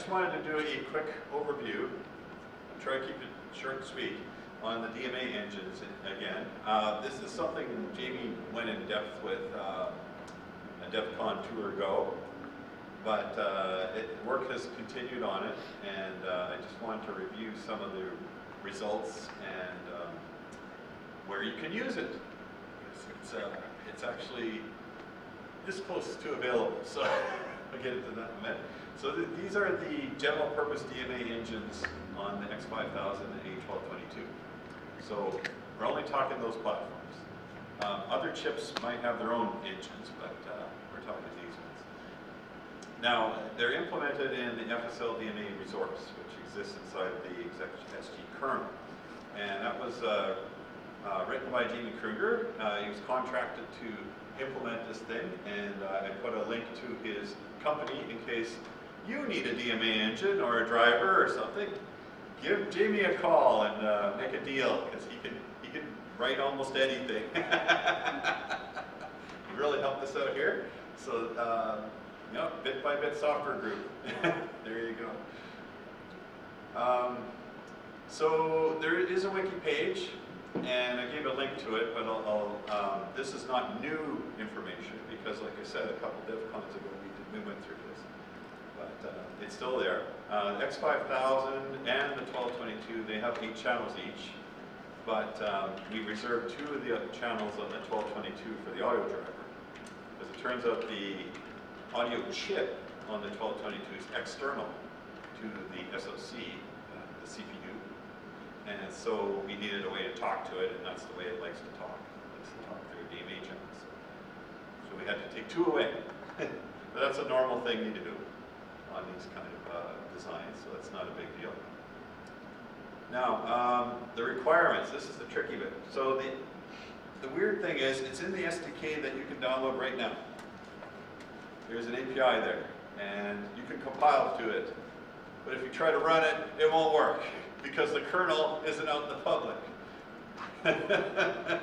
just wanted to do a quick overview, try to keep it short and sweet, on the DMA engines again. Uh, this is something Jamie went in depth with uh, a DEF CON tour ago, but uh, it, work has continued on it, and uh, I just wanted to review some of the results and um, where you can use it. It's, it's, uh, it's actually this close to available, so I'll get into that in a minute. So th these are the general purpose DMA engines on the X5000 and A1222. So we're only talking those platforms. Um, other chips might have their own engines, but uh, we're talking these ones. Now, they're implemented in the FSL DMA resource, which exists inside the SG kernel. And that was uh, uh, written by Jamie Krueger. Uh, he was contracted to implement this thing, and uh, I put a link to his company in case you need a DMA engine or a driver or something. Give Jamie a call and uh, make a deal, because he can, he can write almost anything. he really helped us out here. So, uh, BITbyBIT software group. there you go. Um, so there is a wiki page and I gave a link to it, but I'll, I'll, um, this is not new information because, like I said, a couple DevCons ago we, did, we went through this. But uh, it's still there. Uh, the X5000 and the 1222, they have eight channels each, but um, we reserved two of the channels on the 1222 for the audio driver. Because it turns out the audio chip on the 1222 is external to the SoC, uh, the CPU. And so we needed a way to talk to it, and that's the way it likes to talk. It likes to talk through DMA channels. So we had to take two away. but that's a normal thing you do on these kind of uh, designs, so that's not a big deal. Now, um, the requirements, this is the tricky bit. So the, the weird thing is, it's in the SDK that you can download right now. There's an API there, and you can compile to it. But if you try to run it, it won't work because the kernel isn't out in the public.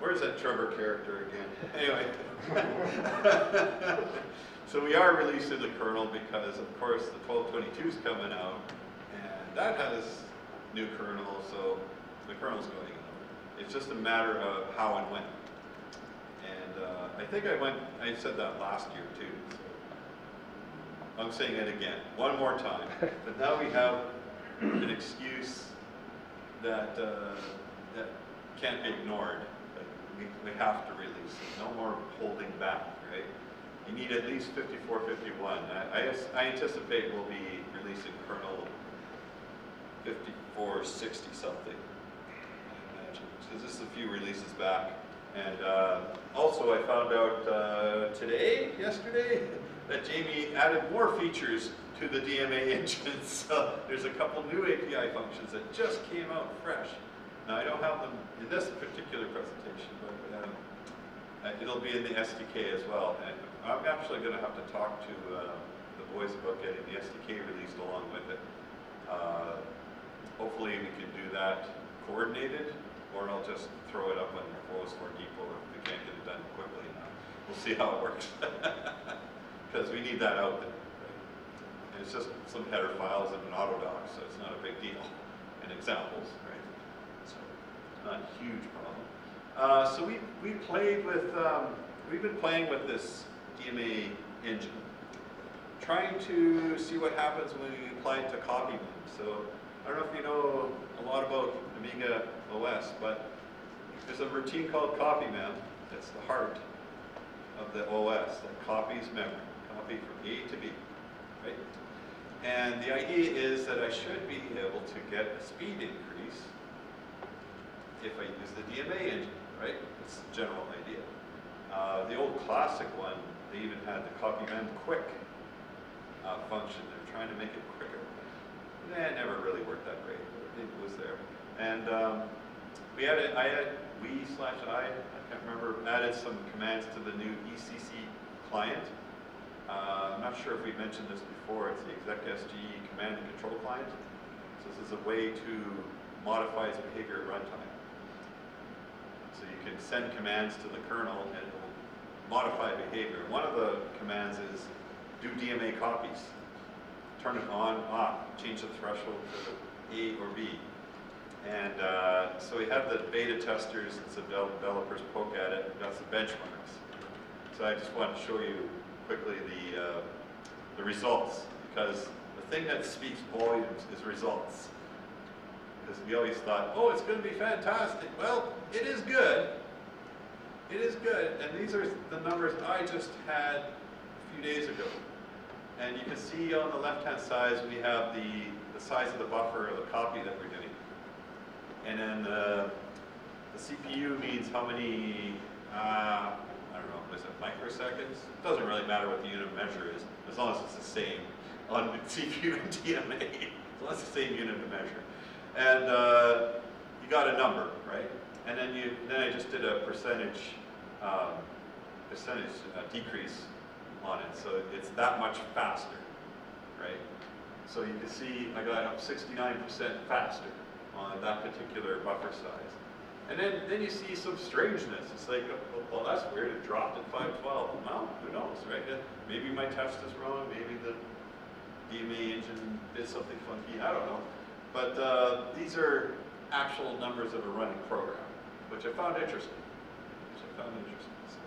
Where's that Trevor character again? Anyway. so we are releasing the kernel because, of course, the 1222 is coming out, and that has new kernel, so the kernel's going out. It's just a matter of how and when. And uh, I think I went, I said that last year too. So I'm saying it again, one more time. But now we have an excuse that, uh, that can't be ignored. We, we have to release it. No more holding back, right? You need at least 5451. I, I, I anticipate we'll be releasing kernel 5460 something, I imagine. Because this is a few releases back. And uh, also I found out uh, today, yesterday, that Jamie added more features to the DMA engine. So there's a couple new API functions that just came out fresh. Now I don't have them in this particular presentation, but um, uh, it'll be in the SDK as well. And I'm actually going to have to talk to uh, the boys about getting the SDK released along with it. Uh, hopefully we can do that coordinated, or I'll just throw it up on the OS4 Depot if we can't get it done quickly enough. We'll see how it works. Because we need that out there it's just some header files and an autodoc, so it's not a big deal. And examples, right? So not a huge problem. Uh, so we, we played with, um, we've been playing with this DMA engine, trying to see what happens when we apply it to CopyMem. So I don't know if you know a lot about Amiga OS, but there's a routine called copy mem That's the heart of the OS that copies memory, copy from A to B, right? And the idea is that I should be able to get a speed increase if I use the DMA engine, right? That's the general idea. Uh, the old classic one, they even had the CopyMem quick uh, function. They're trying to make it quicker. That never really worked that great, it was there. And um, we added, I added, we slash I, I can't remember, added some commands to the new ECC client. Uh, I'm not sure if we mentioned this before. It's the exec-sg command and control client. So this is a way to modify its behavior at runtime. So you can send commands to the kernel and it will modify behavior. One of the commands is do DMA copies. turn it on, off, change the threshold to A or B. And uh, so we have the beta testers and some developers poke at it, and got some benchmarks. So I just want to show you quickly the, uh, the results, because the thing that speaks volumes is results. Because we always thought, oh, it's going to be fantastic. Well, it is good. It is good, and these are the numbers I just had a few days ago. And you can see on the left-hand side, we have the, the size of the buffer of the copy that we're doing. And then the, the CPU means how many, uh, Is it microseconds? It doesn't really matter what the unit of measure is, as long as it's the same on CPU and DMA. As it's the same unit of measure. And uh, you got a number, right? And then you, then I just did a percentage, um, percentage uh, decrease on it, so it's that much faster, right? So you can see I got up 69% faster on that particular buffer size. And then, then you see some strangeness. It's like, well, that's weird, it dropped at 512. Well, who knows, right? Maybe my test is wrong, maybe the DMA engine did something funky, I don't know. But uh, these are actual numbers of a running program, which I found interesting. Which I found interesting. So,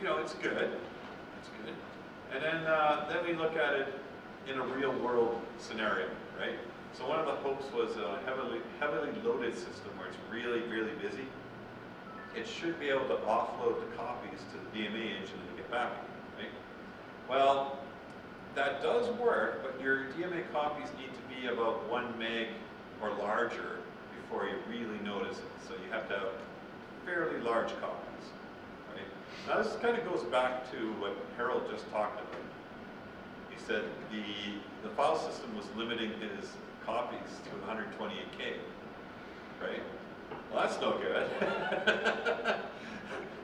you know, it's good. It's good. And then, uh, then we look at it in a real world scenario, right? So one of the hopes was a heavily, heavily loaded system where it's really, really busy. It should be able to offload the copies to the DMA engine and get back, right? Well, that does work, but your DMA copies need to be about one meg or larger before you really notice it. So you have to have fairly large copies, right? Now this kind of goes back to what Harold just talked about. He said the, the file system was limiting his copies to 128K, right? Well, that's no good.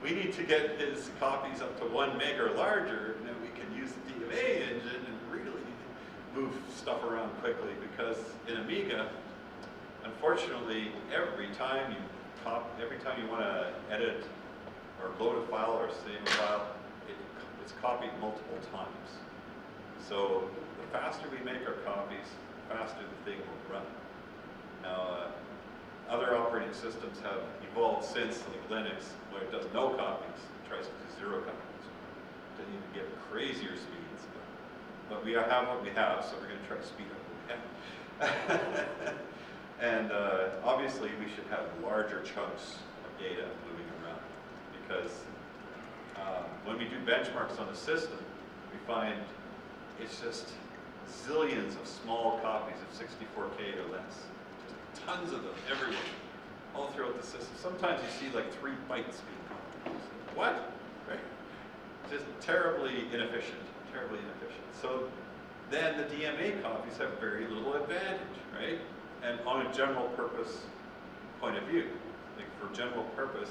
we need to get his copies up to one meg or larger, and then we can use the DMA engine and really move stuff around quickly because in Amiga, unfortunately, every time you cop, every time you want to edit or load a file or save a file, it, it's copied multiple times. So the faster we make our copies, the faster the thing will run. Now, uh, other operating systems have evolved since, like Linux, where it does no copies, it tries to do zero copies. It Doesn't even get crazier speeds. But we have what we have, so we're going to try to speed up what we have. and uh, obviously, we should have larger chunks of data moving around because um, when we do benchmarks on the system, we find it's just zillions of small copies of 64K or less. Tons of them everywhere, all throughout the system. Sometimes you see like three bytes being copied. What? Right? Just terribly inefficient, terribly inefficient. So then the DMA copies have very little advantage, right? And on a general purpose point of view, like for general purpose,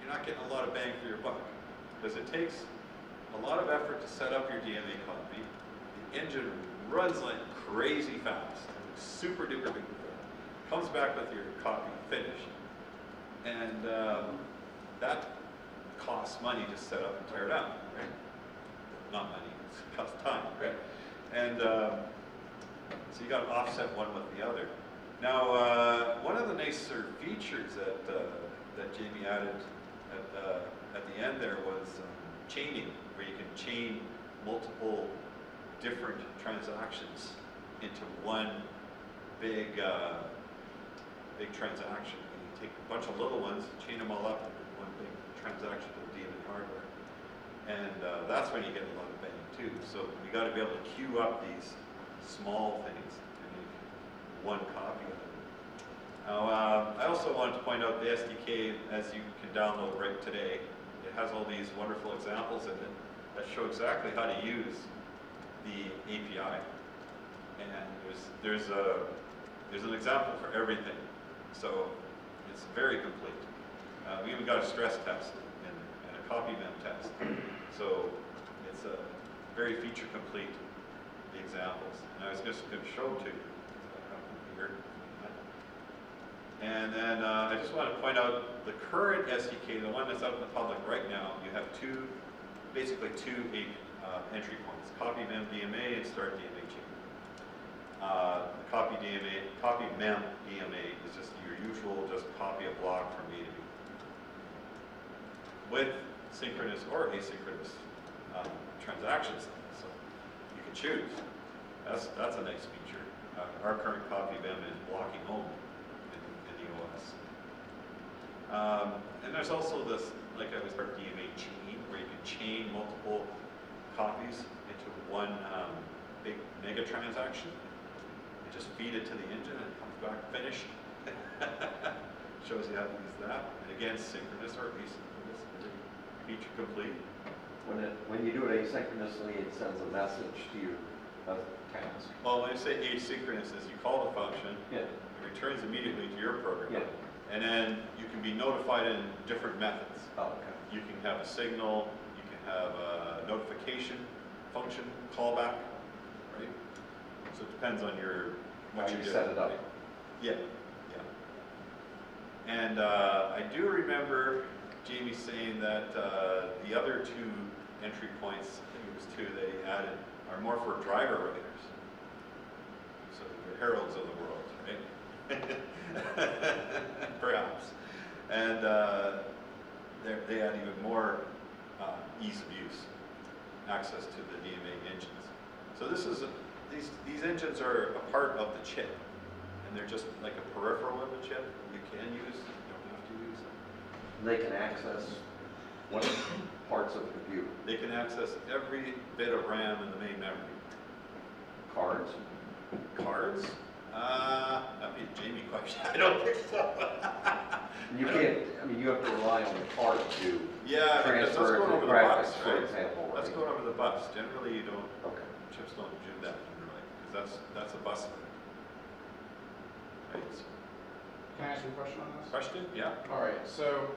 you're not getting a lot of bang for your buck because it takes a lot of effort to set up your DMA copy. The engine runs like crazy fast, super duper duper. Comes back with your copy finished, and um, that costs money to set up and tear down, right? Not money, it costs time, right? And um, so you got to offset one with the other. Now, uh, one of the nicer features that uh, that Jamie added at, uh, at the end there was um, chaining, where you can chain multiple different transactions into one big uh, big transaction. And you take a bunch of little ones, chain them all up into one big transaction of DMA hardware. And uh, that's when you get a lot of bang too. So we got to be able to queue up these small things to make one copy of them. Now, uh, I also wanted to point out the SDK, as you can download right today, it has all these wonderful examples in it that show exactly how to use the API. And there's, there's, a, there's an example for everything. So it's very complete. Uh, we even got a stress test and, and a copy mem test. So it's a very feature complete, examples. And I was just going to show to you. Here. And then uh, I just want to point out the current SDK, the one that's out in the public right now, you have two, basically two uh, entry points, copy mem DMA and start DMA. Uh, the copy DMA, copy mem DMA is just your usual, just copy a block from A to B. With synchronous or asynchronous um, transactions, so you can choose. That's, that's a nice feature. Uh, Our current copy mem is blocking only in, in the OS. Um, and there's also this, like I was, our DMA chain, where you can chain multiple copies into one um, big mega transaction. Just feed it to the engine and it comes back finished. Shows you how to use that. And again, synchronous or asynchronous, feature complete. When it, when you do it asynchronously, it sends a message to your a task. Well, when I say asynchronous, is you call the function, Yeah, it returns immediately to your program. yeah. And then you can be notified in different methods. Oh, okay. You can have a signal, you can have a notification function, callback? So it depends on your, How what you you do. set it up. Yeah, yeah. And uh, I do remember Jamie saying that uh, the other two entry points, I think it was two they added, are more for driver writers. So the Harolds of the world, right? Perhaps. And uh, they're- they add even more uh, ease of use, access to the DMA engines. So this is, a- these, these engines are a part of the chip, and they're just like a peripheral of the chip. You can use, you don't have to use them. They can access what parts of the computer, They can access every bit of RAM in the main memory. cards. Cards? Uh, that'd be a Jamie question. I don't think so. You can't, I mean, you have to rely on the card to Yeah, transfer it to over the bus, graphics, for right? example, right? That's going over the bus. Generally, you don't, Okay. chips don't do that that's, that's a bus. Right, Can I ask you a question on this? Question? Yeah? All right, so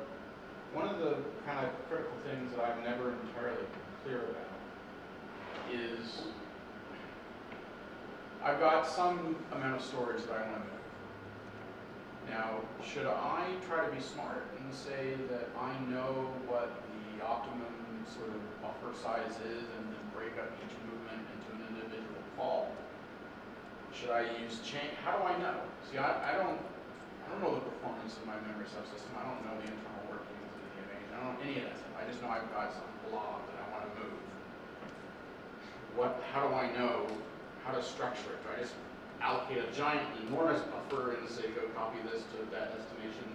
one of the kind of critical things that I'm never entirely clear about is I've got some amount of storage that I want to move. Now, should I try to be smart and say that I know what the optimum sort of buffer size is and then break up each movement into an individual call? Should I use chain, how do I know? See, I, I don't, I don't know the performance of my memory subsystem. I don't know the internal workings of the DMA. I don't know any of that stuff. I just know I've got some blob that I want to move. What, how do I know how to structure it? Do I just allocate a giant, enormous buffer and say, go copy this to that destination?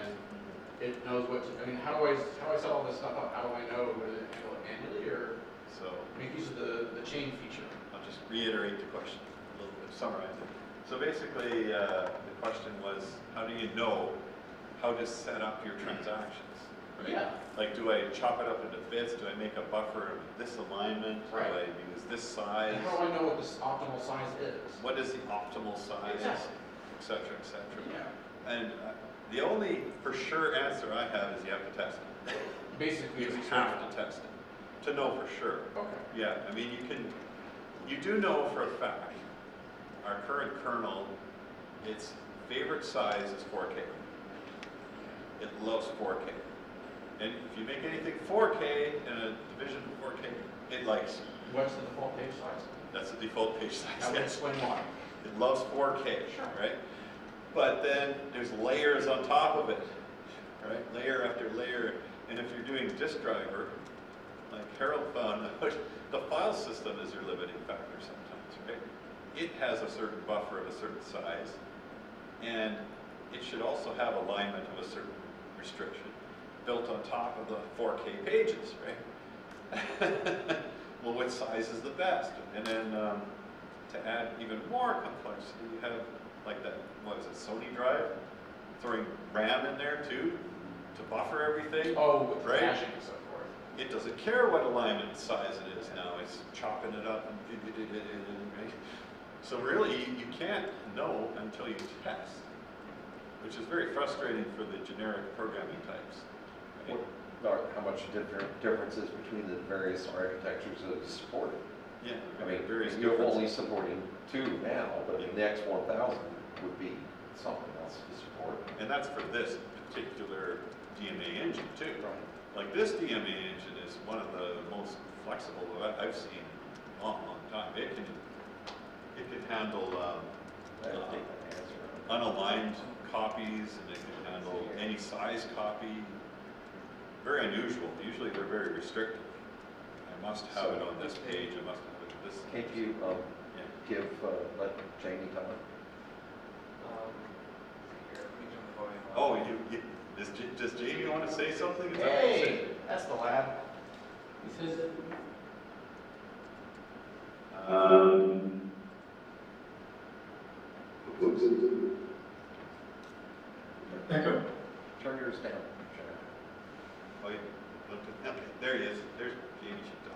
And it knows what to, I mean, how do I, how do I set all this stuff up? How do I know whether to handle it manually or So make use of the, the chain feature? I'll just reiterate the question, a little bit, summarize it. So basically, uh, the question was, how do you know how to set up your transactions? right? Yeah. Like, do I chop it up into bits? Do I make a buffer of this alignment? Right. Do I use this size? And how do I know what this optimal size is? What is the optimal size? Exactly. Et cetera, et cetera. Yeah. And uh, the only for sure answer I have is you have to test it. Basically, You have to test it to know for sure. Okay. Yeah, I mean, you can, you do know for a fact, our current kernel, its favorite size is 4K. It loves 4K. And if you make anything 4K in a division of 4K, it likes it. What's the default page size? That's the default page That size. would yes. explain why. It loves 4K, Sure. right? But then there's layers on top of it, right? Layer after layer. And if you're doing disk driver, like Harold found out, the file system is your limiting factor sometimes, right? It has a certain buffer of a certain size, and it should also have alignment of a certain restriction built on top of the 4K pages, right? well, what size is the best? And then um, to add even more complexity, you have like that, what is it, Sony drive? Throwing RAM in there too, to buffer everything. Oh, Right. caching and so forth. It doesn't care what alignment size it is now, it's chopping it up and? So really, you- you can't know until you test, which is very frustrating for the generic programming types. right? What how much different differences between the various architectures that is supported? Yeah, I mean, various you're only supporting two now, but the next one thousand would be something else to support. And that's for this particular DMA engine too. Like this DMA engine is one of the most flexible that I've seen in a long, long time. It can, it can handle um, I don't think that answer. unaligned copies, and it can handle any size copy. Very unusual, usually they're very restrictive. I must have it on this page, I must have it on this. Can't you, um, Yeah. give, uh, let Jamie tell it? Um, here, let me turn the volume up. Oh, you, you, does, Ja- does Jamie want to say something? Is that what you Hey, said? that's the lad. He says, Um, Echo. Turn yours down, Sharon. Oh, you looked at- okay, there he is, there's Jamie Chipton.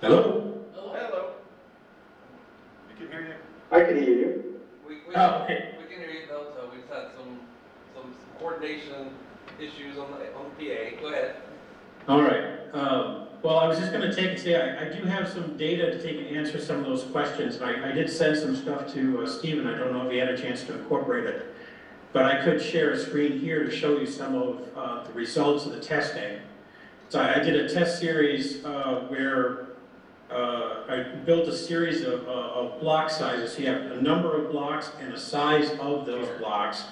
Hello? Hello. We can hear you. I can hear you. we, we, Oh, okay. we can hear you though, so we've had some, some coordination issues on the, on the PA. Go ahead. All right. Um, well, I was just gonna take and say, I, I do have some data to take and answer some of those questions. I, I did send some stuff to uh, Steven. I don't know if he had a chance to incorporate it. But I could share a screen here to show you some of, uh, the results of the testing. So I I did a test series, uh, where, uh, I built a series of, uh, of block sizes. So you have a number of blocks and a size of those blocks.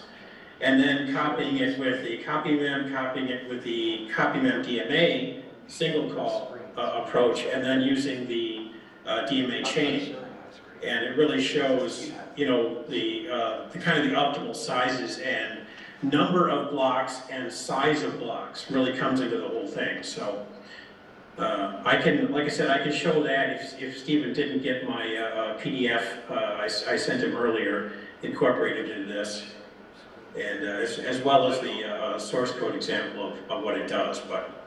And then copying it with the copy mem, copying it with the copy mem DMA, single call uh, approach, and then using the uh, DMA chaining. And it really shows, you know, the, uh, the kind of the optimal sizes and number of blocks and size of blocks really comes into the whole thing, so. Uh, I can, like I said, I can show that if, if Steven didn't get my uh, uh, PDF, I, I sent him earlier, incorporated into this. And as, as well as the source code example of, of what it does, but.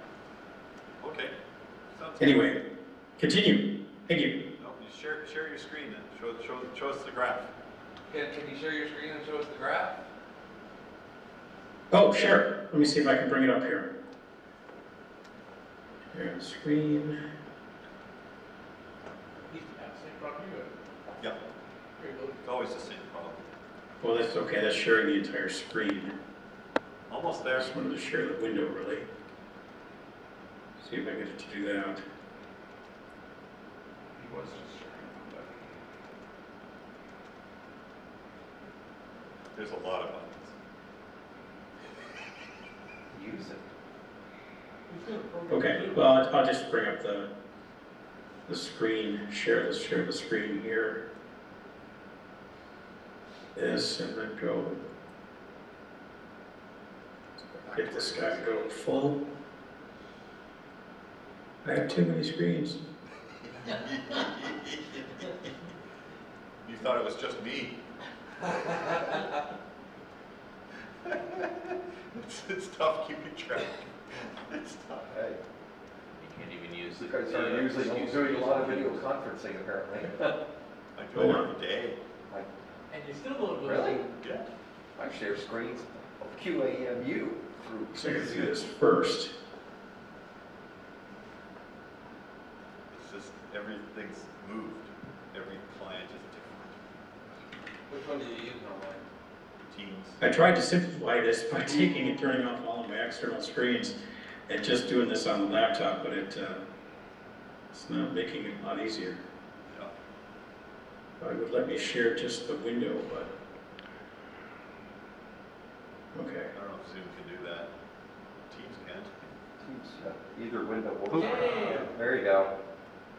Anyway, continue, thank you. No, you share, share your screen then, show, show, show us the graph. Can, can you share your screen and show us the graph? Oh, sure, let me see if I can bring it up here. Here on the screen, He's the same problem you Yeah, have. Here you go. it's always the same problem. well, that's okay, that's sharing the entire screen. Almost there. I there. just wanted to share the window really. See if I get it to do that. He was just sharing, but. There's a lot of buttons. Use it. Okay, well, I'll- I'll just bring up the, the screen, share the, share the screen here. This, and then go. Get this guy to go full. I have too many screens. You thought it was just me. It's, it's tough keeping track. It's tough. Hey, You can't even use the- you guys are usually doing a lot of video conferencing apparently. I do it every day. And you still don't know. Really? Yeah. I share screens of QEMU through. So I gotta do this first. Just, everything's moved. Every client is different. Which one do you use normally? Teams. I tried to simplify this by taking and turning off all of my external screens and just doing this on the laptop, but it, uh, it's not making it a lot easier. Yeah. It would let me share just the window, but. Okay, I don't know if Zoom can do that. Teams can. Teams, yeah, Either window will. Yeah. There you go.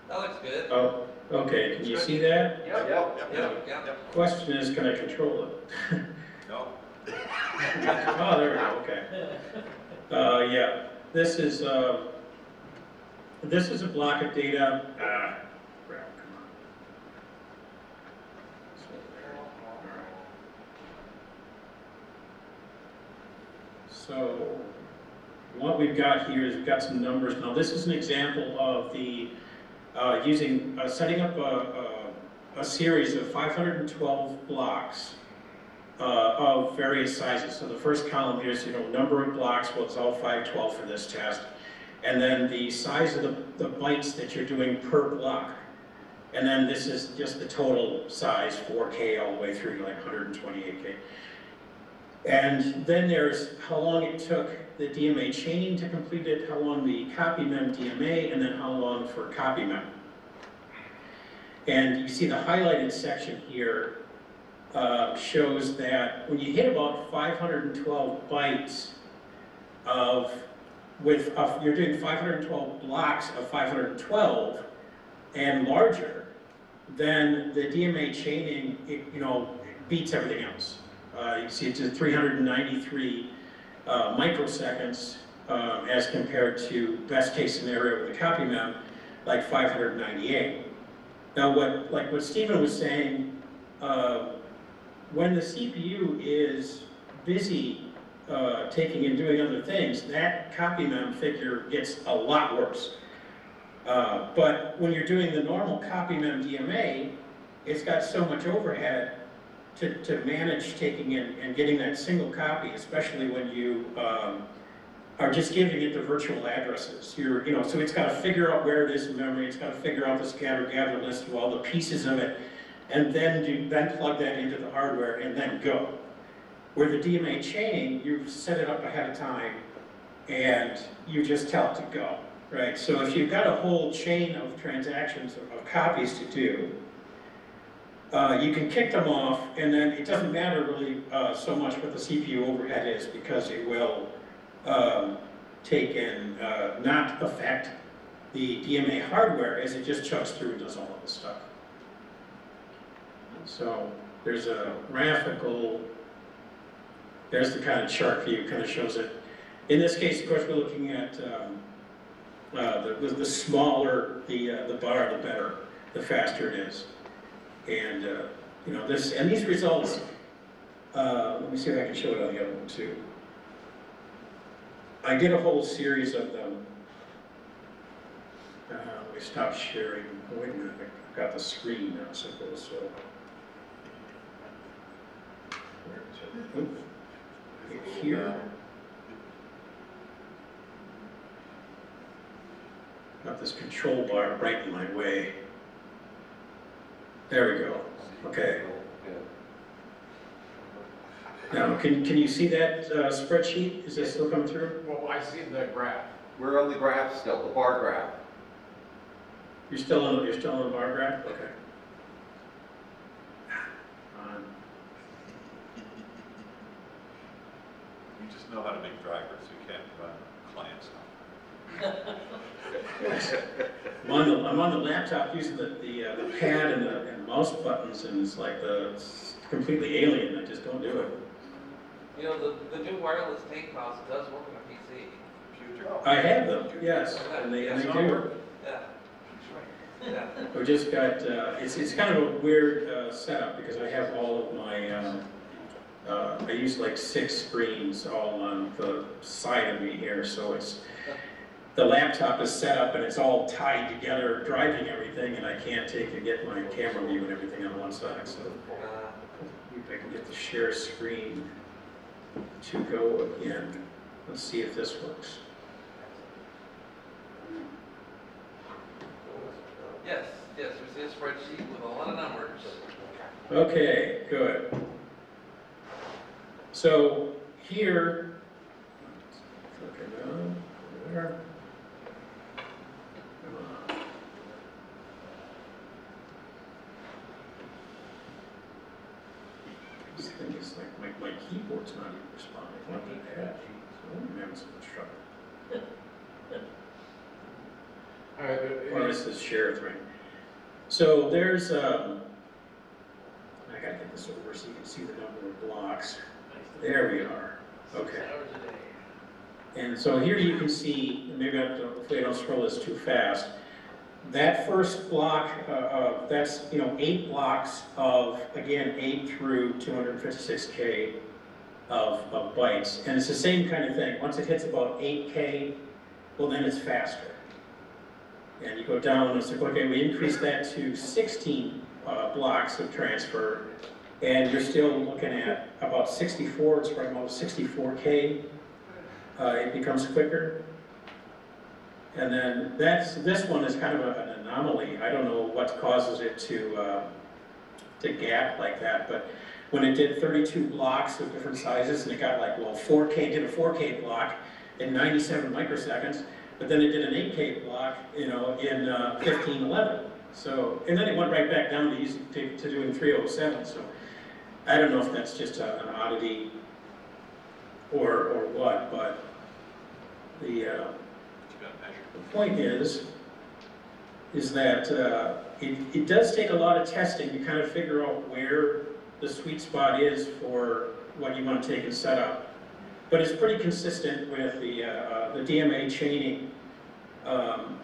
That looks good. oh, okay, can you see that? Yep. Yep, Yep, yep. Question is, can I control it? No. Oh, there we go, okay. Uh, yeah, this is, uh, this is a block of data, ah, crap, come on. So, what we've got here is we've got some numbers. Now, this is an example of the, uh, using, uh, setting up a, a, a series of 512 blocks uh, of various sizes. So the first column here is, you know, number of blocks, well, it's all 512 for this test. And then the size of the, the bytes that you're doing per block. And then this is just the total size, 4K all the way through to like 128K. And then there's how long it took the DMA chaining to complete it, how long the copy mem DMA, and then how long for copy mem. And you see the highlighted section here uh, shows that when you hit about 512 bytes of, with, you're doing 512 blocks of 512 and larger, then the DMA chaining, it, you know, beats everything else. Uh, you see it's at 393 uh, microseconds uh, as compared to best case scenario with the copy mem, like 598. Now, what, like what Steven was saying, uh, when the CPU is busy uh, taking and doing other things, that copy mem figure gets a lot worse. Uh, but when you're doing the normal copy mem DMA, it's got so much overhead to, to manage taking in and getting that single copy, especially when you um, are just giving it the virtual addresses. You're, you know, so it's got to figure out where it is in memory. It's got to figure out the scatter gather list of all the pieces of it, and then do then plug that into the hardware and then go. Where the DMA chain, you've set it up ahead of time, and you just tell it to go, right? So if you've got a whole chain of transactions of copies to do, uh, you can kick them off, and then it doesn't matter really uh, so much what the CPU overhead is because it will um, take and uh, not affect the DMA hardware as it just chugs through and does all of the stuff. So there's a graphical, there's the kind of chart view, kind of shows it. In this case, of course, we're looking at um, uh, the, the- smaller the, uh, the bar, the better, the faster it is. And, uh, you know, this, and these results, uh, let me see if I can show it on the other one too. I did a whole series of them. Uh, let me stop sharing. Oh, Wait a minute, I've got the screen now, I suppose, so. Here. Got this control bar right in my way. There we go. Okay. Now, can, can you see that uh, spreadsheet? Is that still coming through? Well, I see the graph. We're on the graph still, the bar graph. You're still on, you're still on the bar graph? Okay. Um, We just know how to make drivers, we can't run clients. I'm on the, I'm on the laptop using the, the, uh, the pad and the, and mouse buttons, and it's like the, it's completely alien, I just don't do it. You know, the, the new wireless tank mouse does work on a PC. Computer. I have them, yes, and they, and they do. Yeah. Yeah. We just got, uh, it's, it's kind of a weird, uh, setup, because I have all of my, um, uh, I use like six screens all on the side of me here, so it's, the laptop is set up and it's all tied together, driving everything, and I can't take and get my camera view and everything on one side, so. Uh, If I can get the share screen to go again. Let's see if this works. Yes, yes, we see a spreadsheet with a lot of numbers. Okay, good. So here, click there. Come on. This thing is like, my, my keyboard's not even responding, what the heck? So I'm having some trouble. All right, but- Or is this share thing? So there's, um, I gotta get this over so you can see the number of blocks. There we are, okay. Hours a day. And so here you can see, maybe I hopefully I don't scroll this too fast. That first block, uh, uh, that's, you know, eight blocks of, again, eight through two hundred and fifty-six K of, of bytes. And it's the same kind of thing. Once it hits about eight K, well, then it's faster. And you go down, and like, okay, we increase that to sixteen, uh, blocks of transfer. And you're still looking at about sixty-four, it's probably about sixty-four K uh, it becomes quicker. And then that's, this one is kind of a- an anomaly. I don't know what causes it to, uh, to gap like that, but when it did thirty-two blocks of different sizes, and it got like, well, four K, did a four K block in ninety-seven microseconds, but then it did an eight K block, you know, in uh, fifteen eleven. So, and then it went right back down to using, to, to doing three oh seven, so I don't know if that's just a- an oddity or, or what, but the, uh. The point is, is that uh, it, it does take a lot of testing to kind of figure out where the sweet spot is for what you want to take and set up. But it's pretty consistent with the, uh, uh, the DMA chaining um,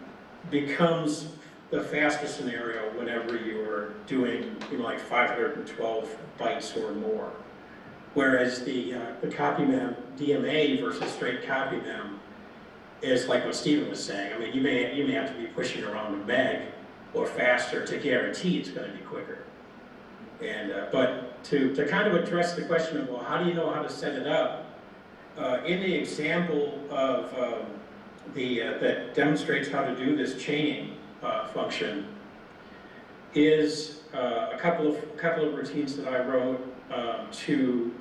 becomes the fastest scenario whenever you're doing, you know, like 512 bytes or more. Whereas the, uh, the copy mem DMA versus straight copy mem is like what Steven was saying. I mean, you may, you may have to be pushing around a meg or faster to guarantee it's gonna be quicker. And, uh, but to, to kind of address the question of, well, how do you know how to set it up? Uh, in the example of, um, the, uh, that demonstrates how to do this chaining, uh, function is, uh, a couple of, a couple of routines that I wrote, um, to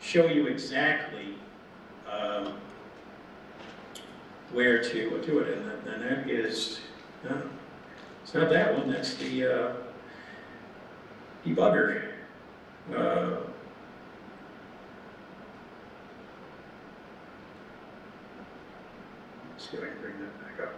show you exactly, um, where to do it, and and that is, uh, it's not that one, that's the uh, debugger. Uh, See if I can bring that back up.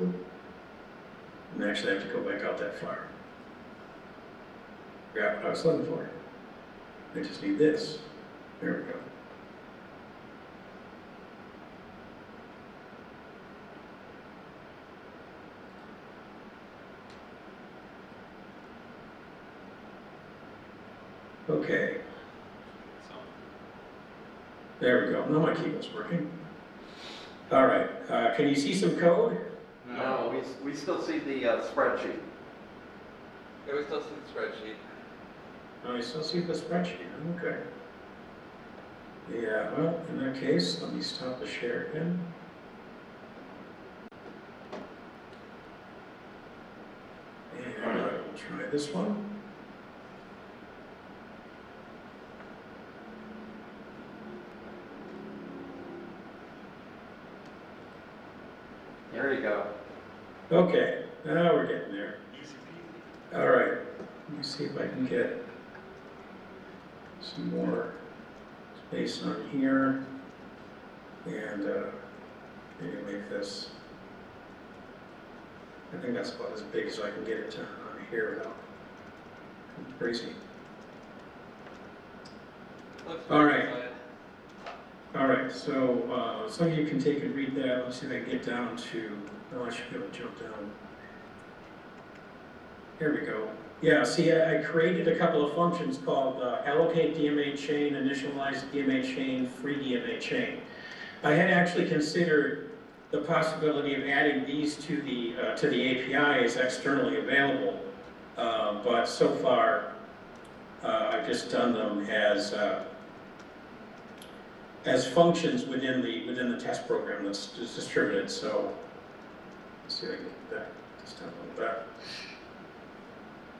And actually, I have to go back out that far. Grab what I was looking for. I just need this. There we go. Okay, there we go. Now my keyboard's working. All right, uh, can you see some code? No, we, we still see the uh, spreadsheet. Yeah, we still see the spreadsheet. Oh, you still see the spreadsheet, okay. Yeah, well, in that case, let me stop the share again. And I will try this one. There you go. Okay, now we're getting there. All right, let me see if I can get some more space on here. And, uh, maybe make this, I think that's about as big as I can get it to on here without crazy. All right. All right, so, uh, some of you can take and read that, let's see if I can get down to, oh, I should be able to jump down. Here we go. Yeah, see, I I created a couple of functions called uh, allocate DMA chain, initialize DMA chain, free DMA chain. I had actually considered the possibility of adding these to the, uh, to the API as externally available. Uh, But so far, uh, I've just done them as, uh, as functions within the, within the test program that's distributed, so. Let's see if I can get that, this down a little bit.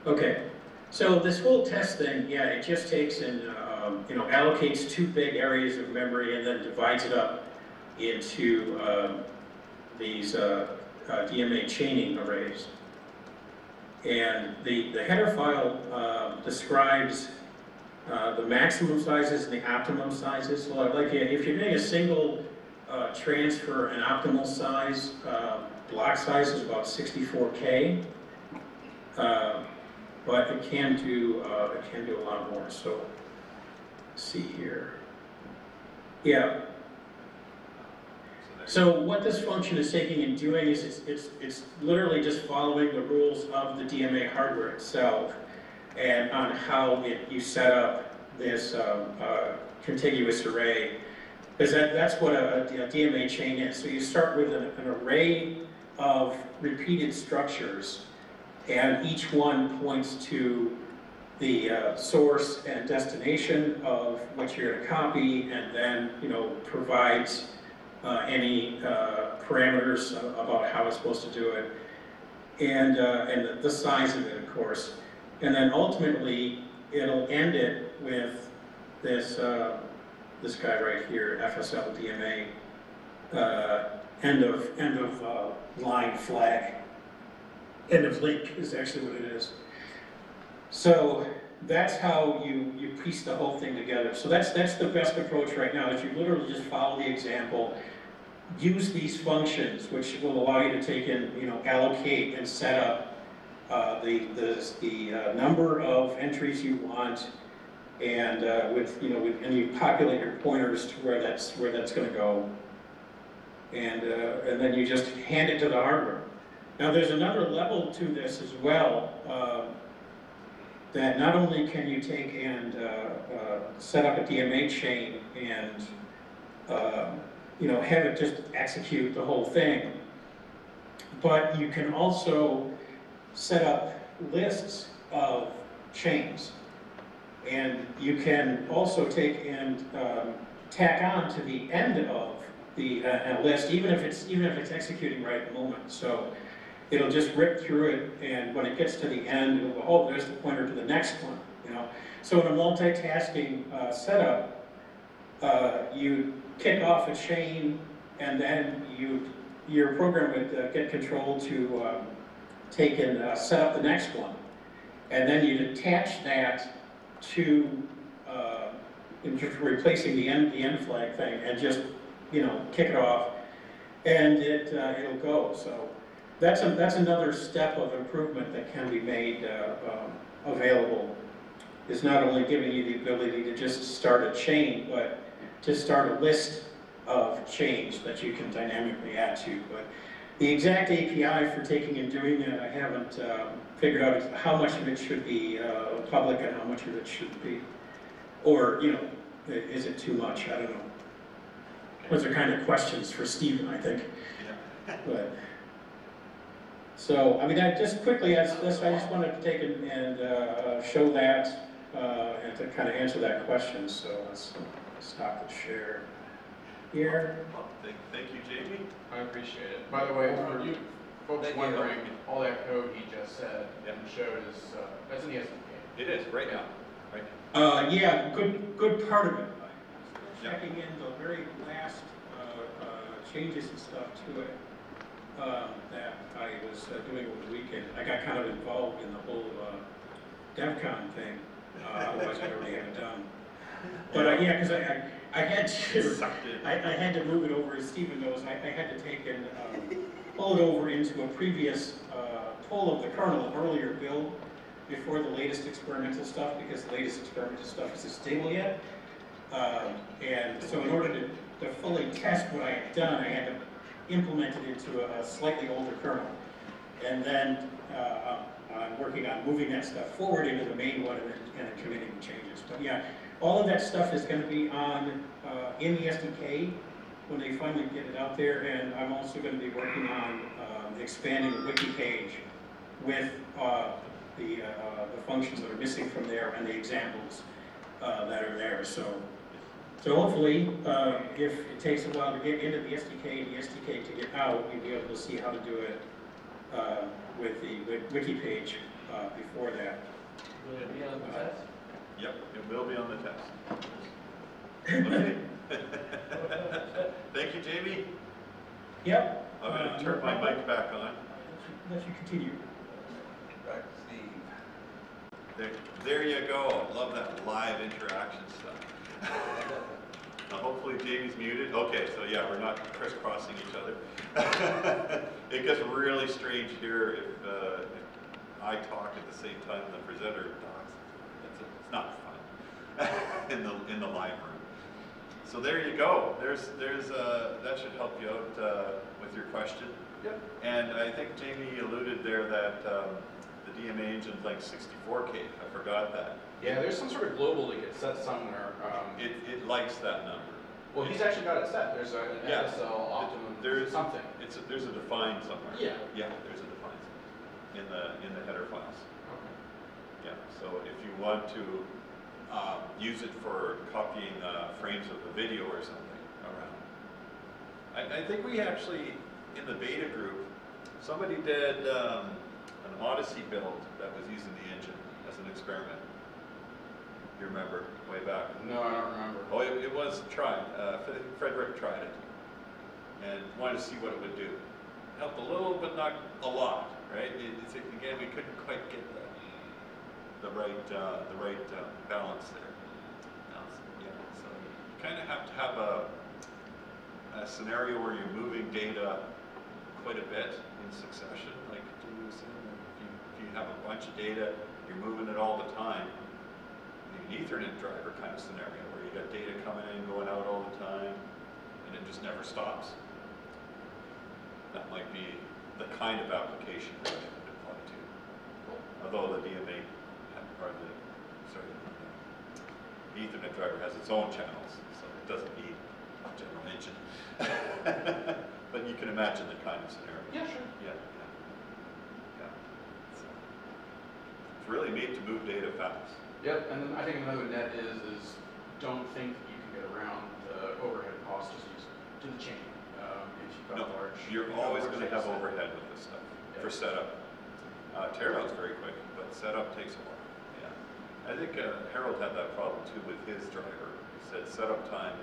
Okay, so this whole test thing, yeah, it just takes and, um, you know, allocates two big areas of memory and then divides it up into, um, these, uh, uh, DMA chaining arrays. And the, the header file, uh, describes uh, the maximum sizes and the optimum sizes. So like, uh, if you're doing a single uh, transfer, an optimal size, uh, block size is about 64K. Uh, But it can do, uh, it can do a lot more, so, see here. Yeah, so what this function is taking and doing is it's, it's, it's literally just following the rules of the DMA hardware itself and on how it, you set up this um, uh, contiguous array. Because that, that's what a, a DMA chain is. So you start with an, an array of repeated structures And each one points to the uh, source and destination of what you're gonna copy, and then, you know, provides uh, any uh, parameters about how it's supposed to do it, and, uh, and the- the size of it, of course. And then ultimately, it'll end it with this, uh, this guy right here, FSL DMA, uh, end of, end of uh, line flag. End of link is actually what it is. So that's how you, you piece the whole thing together. So that's, that's the best approach right now, is you literally just follow the example, use these functions, which will allow you to take in, you know, allocate and set up uh, the, the, the uh, number of entries you want, and uh, with, you know, with, and you populate your pointers to where that's, where that's gonna go. And, uh, and then you just hand it to the hardware. Now, there's another level to this as well, um, that not only can you take and, uh, set up a DMA chain and, um, you know, have it just execute the whole thing, but you can also set up lists of chains. And you can also take and um, tack on to the end of the, uh, list, even if it's, even if it's executing right at the moment. So it'll just rip through it, and when it gets to the end, it'll go, oh, there's the pointer to the next one, you know? So in a multitasking uh, setup, uh, you kick off a chain, and then you, your program would uh, get control to um, take and uh, set up the next one. And then you'd attach that to, uh, in just replacing the end, the end flag thing, and just, you know, kick it off, and it, uh, it'll go, so. That's a, that's another step of improvement that can be made, uh, um, available, is not only giving you the ability to just start a chain, but to start a list of chains that you can dynamically add to, but the exact API for taking and doing that, I haven't um, figured out how much of it should be uh, public and how much of it should be, or, you know, is it too much? I don't know. Those are kind of questions for Steven, I think, but. So, I mean, I just quickly, that's, that's, I just wanted to take and, and uh, show that, uh, and to kind of answer that question, so let's stop the share here. Thank, thank you, Jamie. I appreciate it. By the way, for you folks Thank you. wondering, all that code he just said Yeah. and showed is, uh, that's in the SDK. It is, right now, right? Uh, yeah, good, good part of it. Yeah. Checking in the very last, uh, uh, changes and stuff to it, um, that I was uh, doing over the weekend. I got kind of involved in the whole, uh, DevCon thing, uh, otherwise I'd already have it done. But, uh, yeah, cause I, I, I had to, I, I had to move it over, as Steven knows, I, I had to take and, um, pull it over into a previous, uh, pull of the kernel, an earlier build before the latest experimental stuff, because the latest experimental stuff isn't stable yet. Um, and so in order to, to fully test what I had done, I had to implement it into a, a slightly older kernel. And then, uh, I'm working on moving that stuff forward into the main one and then, and then committing the changes. But yeah, all of that stuff is gonna be on, uh, in the SDK when they finally get it out there, and I'm also gonna be working on, um, expanding the wiki page with, uh, the, uh, the functions that are missing from there and the examples, uh, that are there, so. So hopefully, uh, if it takes a while to get into the SDK, and the SDK to get out, you'll be able to see how to do it, uh, with the wiki page, uh, before that. Will it be on the test? Yep, it will be on the test. Okay. Thank you, Jamie. Yep. I'm Uh, gonna turn my mic back on. Let you continue. Back to Steve. There, there you go. Love that live interaction stuff. Now, hopefully Jamie's muted. Okay, so yeah, we're not crisscrossing each other. It gets really strange here if, uh, if I talk at the same time the presenter talks. It's, not fun in the, in the room. So there you go. There's, there's, uh, that should help you out, uh, with your question. Yep. And I think Jamie alluded there that, um, the DMA engine's like 64K. I forgot that. Yeah, there's some sort of global that gets set somewhere. Um, It, it likes that number. well, he's actually got it set. There's a- an Yeah. FSL optimum There is- something. It's, a- there's a define somewhere. Yeah. Yeah, there's a define. in the, in the header files. Yeah, so if you want to um, use it for copying uh, frames of the video or something around. I, I think we actually, in the beta group, somebody did um, an Odyssey build that was using the engine as an experiment. You remember, way back? No, I don't remember. Oh, it, it was tried. Uh, Frederick tried it and wanted to see what it would do. Helped a little, but not a lot, right? It, it's, again, we couldn't quite get the, the right, uh, the right uh, balance there. Yeah, so you kind of have to have a, a scenario where you're moving data quite a bit in succession, like. If you, if you have a bunch of data, you're moving it all the time, an Ethernet driver kind of scenario where you got data coming in, going out all the time, and it just never stops. That might be the kind of application that it would apply to. Although the DMA, or the, sorry, the Ethernet driver has its own channels, so it doesn't need a general engine. But you can imagine the kind of scenario. Yeah, sure. Yeah, yeah. Yeah. So, It's really neat to move data fast. Yep, and then I think another net is, is don't think that you can get around the overhead cost just use to the chain. Um, if you've got No, large. You're you know, always gonna have overhead with this stuff, for setup. Uh, teardown's very quick, but setup takes a while, yeah. I think uh, Harold had that problem too with his driver. He said setup time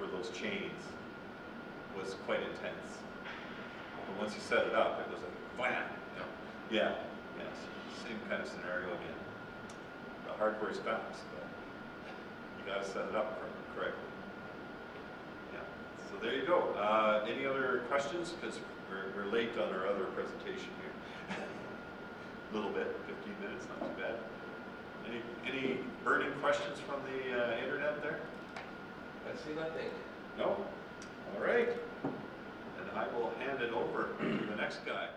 for those chains was quite intense. But once you set it up, it was like, wham! Yeah, yes, same kind of scenario again. The hardware's fast, but you gotta set it up cor- correctly. Yeah, so there you go. Uh, any other questions? Because we're, we're late on our other presentation here. A Little bit, fifteen minutes, not too bad. Any, any burning questions from the, uh, internet there? I see nothing. No? All right. And I will hand it over to the next guy.